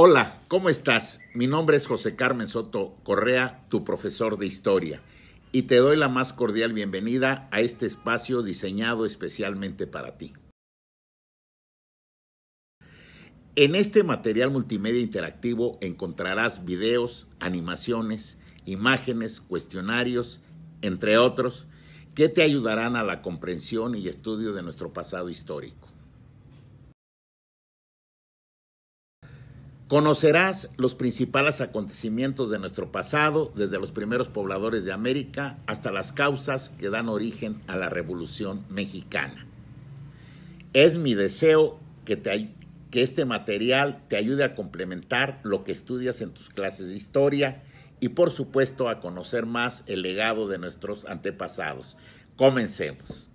Hola, ¿cómo estás? Mi nombre es José Carmen Soto Correa, tu profesor de historia, y te doy la más cordial bienvenida a este espacio diseñado especialmente para ti. En este material multimedia interactivo encontrarás videos, animaciones, imágenes, cuestionarios, entre otros, que te ayudarán a la comprensión y estudio de nuestro pasado histórico. Conocerás los principales acontecimientos de nuestro pasado, desde los primeros pobladores de América hasta las causas que dan origen a la Revolución Mexicana. Es mi deseo que, te, que este material te ayude a complementar lo que estudias en tus clases de historia y por supuesto a conocer más el legado de nuestros antepasados. Comencemos.